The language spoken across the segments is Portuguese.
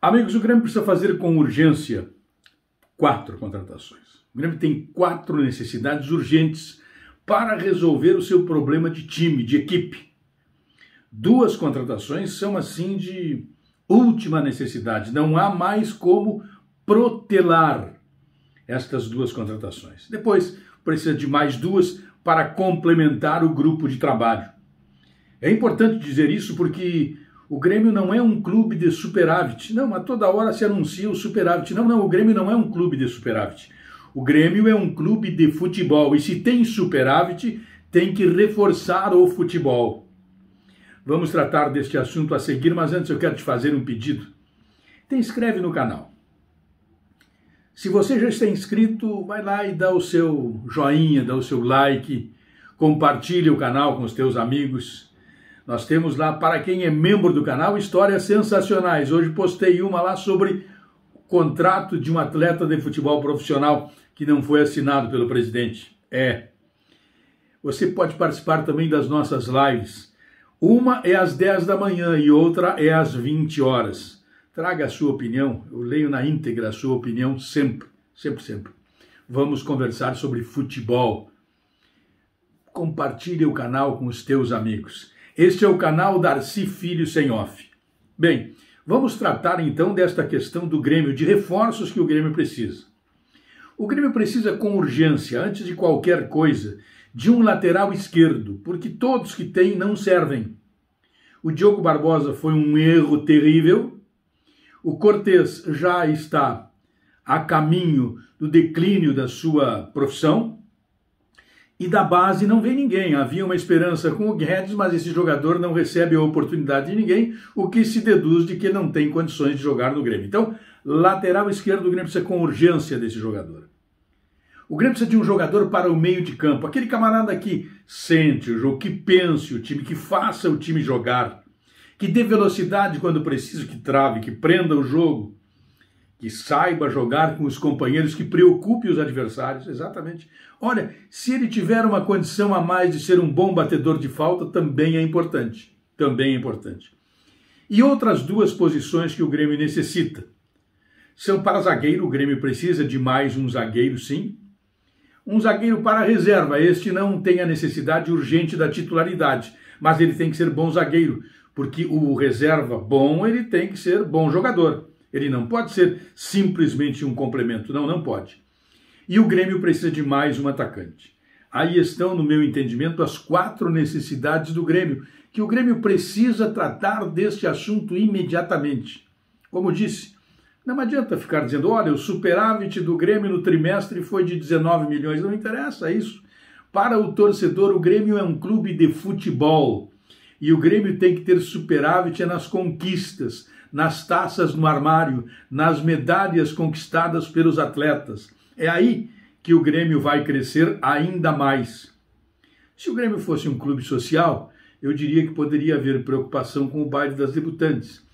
Amigos, o Grêmio precisa fazer com urgência quatro contratações. O Grêmio tem quatro necessidades urgentes para resolver o seu problema de time, de equipe. Duas contratações são assim de última necessidade. Não há mais como protelar estas duas contratações. Depois, precisa de mais duas para complementar o grupo de trabalho. É importante dizer isso porque o Grêmio não é um clube de superávit. Não, a toda hora se anuncia o superávit. Não, não, o Grêmio não é um clube de superávit. O Grêmio é um clube de futebol e se tem superávit, tem que reforçar o futebol. Vamos tratar deste assunto a seguir, mas antes eu quero te fazer um pedido. Te inscreve no canal. Se você já está inscrito, vai lá e dá o seu joinha, dá o seu like, compartilhe o canal com os teus amigos. Nós temos lá, para quem é membro do canal, histórias sensacionais. Hoje postei uma lá sobre o contrato de um atleta de futebol profissional que não foi assinado pelo presidente. É. Você pode participar também das nossas lives. Uma é às 10 da manhã e outra é às 20 horas. Traga a sua opinião, eu leio na íntegra a sua opinião sempre, sempre, sempre. Vamos conversar sobre futebol. Compartilhe o canal com os teus amigos. Este é o canal Darcy Filho Sem Off. Bem, vamos tratar então desta questão do Grêmio, de reforços que o Grêmio precisa. O Grêmio precisa com urgência, antes de qualquer coisa, de um lateral esquerdo, porque todos que tem não servem. O Diogo Barbosa foi um erro terrível, o Cortes já está a caminho do declínio da sua profissão e da base não vem ninguém. Havia uma esperança com o Guedes, mas esse jogador não recebe a oportunidade de ninguém, o que se deduz de que não tem condições de jogar no Grêmio. Então, lateral esquerdo do Grêmio precisa com urgência desse jogador. O Grêmio precisa de um jogador para o meio de campo, aquele camarada que sente o jogo, que pense o time, que faça o time jogar que dê velocidade quando preciso, que trave, que prenda o jogo, que saiba jogar com os companheiros, que preocupe os adversários. Exatamente. Olha, se ele tiver uma condição a mais de ser um bom batedor de falta, também é importante. Também é importante. E outras duas posições que o Grêmio necessita. São para zagueiro, o Grêmio precisa de mais um zagueiro, sim. Um zagueiro para reserva, este não tem a necessidade urgente da titularidade, mas ele tem que ser bom zagueiro, porque o reserva bom, ele tem que ser bom jogador. Ele não pode ser simplesmente um complemento. Não, não pode. E o Grêmio precisa de mais um atacante. Aí estão, no meu entendimento, as quatro necessidades do Grêmio, que o Grêmio precisa tratar deste assunto imediatamente. Como disse, não adianta ficar dizendo, olha, o superávit do Grêmio no trimestre foi de 19 milhões. Não interessa isso. Para o torcedor, o Grêmio é um clube de futebol. E o Grêmio tem que ter superávit nas conquistas, nas taças no armário, nas medalhas conquistadas pelos atletas. É aí que o Grêmio vai crescer ainda mais. Se o Grêmio fosse um clube social, eu diria que poderia haver preocupação com o baile das debutantes.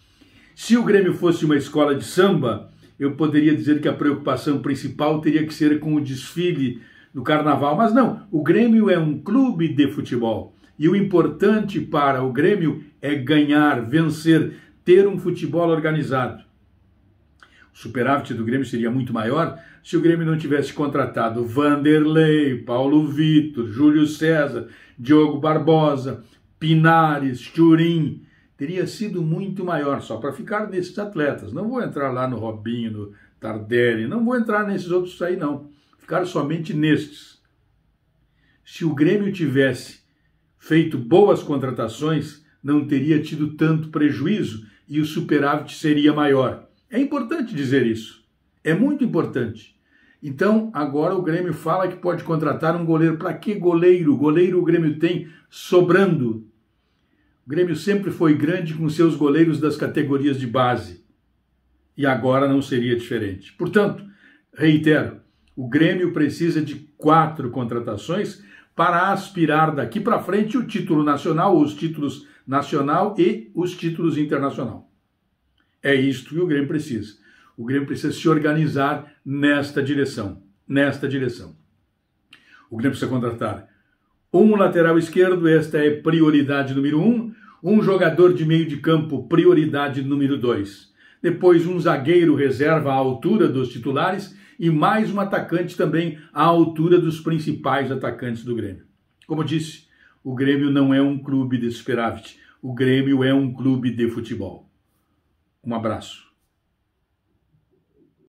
Se o Grêmio fosse uma escola de samba, eu poderia dizer que a preocupação principal teria que ser com o desfile do carnaval. Mas não, o Grêmio é um clube de futebol. E o importante para o Grêmio é ganhar, vencer, ter um futebol organizado. O superávit do Grêmio seria muito maior se o Grêmio não tivesse contratado Vanderlei, Paulo Vitor, Júlio César, Diogo Barbosa, Pinares, Turim. Teria sido muito maior, só para ficar nesses atletas. Não vou entrar lá no Robinho, no Tardelli, não vou entrar nesses outros aí, não. Ficar somente nestes. Se o Grêmio tivesse feito boas contratações, não teria tido tanto prejuízo e o superávit seria maior. É importante dizer isso. É muito importante. Então, agora o Grêmio fala que pode contratar um goleiro. Para que goleiro? Goleiro o Grêmio tem sobrando. O Grêmio sempre foi grande com seus goleiros das categorias de base. E agora não seria diferente. Portanto, reitero, o Grêmio precisa de quatro contratações para aspirar daqui para frente o título nacional, os títulos nacional e os títulos internacional. É isto que o Grêmio precisa. O Grêmio precisa se organizar nesta direção, nesta direção. O Grêmio precisa contratar um lateral esquerdo, esta é prioridade número um, um jogador de meio de campo, prioridade número dois. depois um zagueiro reserva à altura dos titulares e mais um atacante também à altura dos principais atacantes do Grêmio. Como disse, o Grêmio não é um clube de superávit, o Grêmio é um clube de futebol. Um abraço.